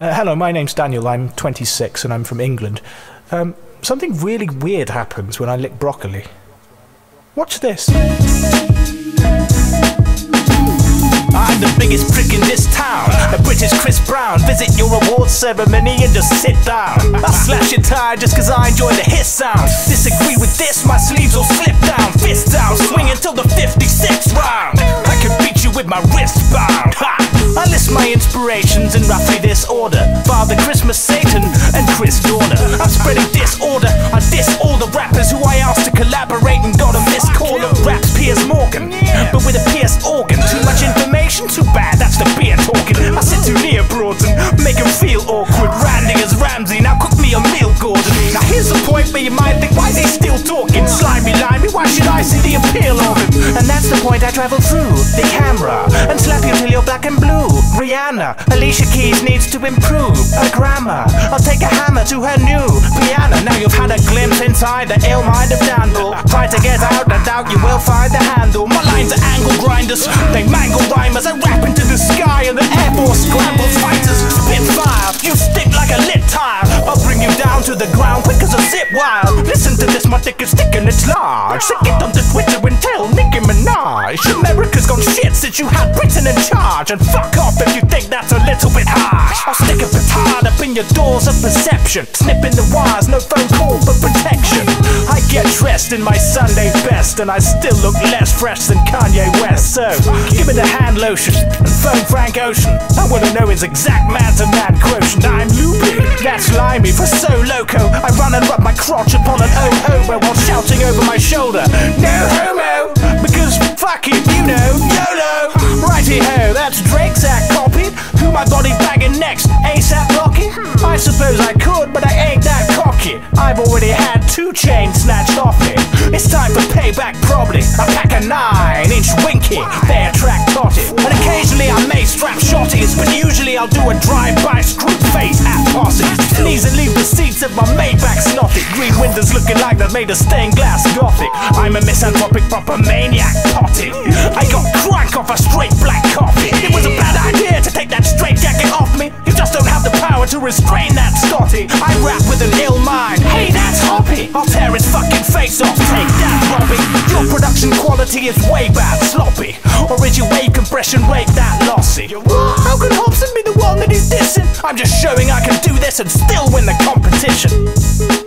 Uh, hello, my name's Daniel. I'm 26 and I'm from England. Um, something really weird happens when I lick broccoli. Watch this. I'm the biggest prick in this town. A British Chris Brown. Visit your award ceremony and just sit down. I slash your tie just cause I enjoy the hit sound. Disagree with this, my sleeves will slip down. Fist down, swing until the 56th round. I can beat you with my wrist bound. Ha! I list my inspirations in roughly this order Father Christmas, Satan, and Chris Dorner. I'm spreading disorder. I diss all the rappers who I asked to collaborate and got a missed call of raps Piers Morgan. But with a pierced organ. Too much information, too bad, that's the beer talking. I sit too near broads and make them feel awkward. Randy as Ramsay, now cook me a meal, Gordon. Now here's the point where you might think, why is he still talking? Why should I see the appeal of it? And that's the point I travel through the camera and slap you till you're black and blue. Rihanna, Alicia Keys needs to improve her grammar. I'll take a hammer to her new piano. Now you've had a glimpse inside the ill mind of Dan Bull. Try to get out, I doubt you will find the handle. My lines are angle grinders, they mangle rhymers. I rap into the sky and the Air Force scrambles fighters. Spit fire, you stick like a lit tire. I'll bring you down to the ground quick as a zip wire. My dick is thick and it's large. So get on the Twitter and tell Nicki Minaj. America's gone shit since you had Britain in charge. And fuck off if you think that's a little bit harsh. I'll stick a petard up in your doors of perception. Snipping the wires, no phone call but protection. I get dressed in my Sunday best and I still look less fresh than Kanye West. So give me the hand lotion and phone Frank Ocean. I wanna know his exact man to man quotient. I'm loopy, that's limey for so loco. I run and rub my crotch upon an my shoulder. No homo, because fuck it, you know, YOLO. Righty ho, that's Drake's act copied. Who my body bagging next? ASAP Rocky? I suppose I could, but I ain't that cocky. I've already had two chains snatched off me. It's time for payback, probably. I pack a nine inch winky, they attract totty. And occasionally I may strap shotties, but usually I'll do a drive-by screw face at Sneeze and leave the seats of my Maybach snotty. Green windows looking like they're made of stained glass gothic. I'm a misanthropic proper maniac potty. I got crank off a straight black coffee. It was a bad idea to take that straight jacket off me. You just don't have the power to restrain that Scotty. I rap with an ill mind. Hey, that's Hoppy. I'll tear his fucking face off. Take that, Robbie. Your production quality is way bad, sloppy. Or is your wave compression rate that lossy? I'm just showing I can do this and still win the competition.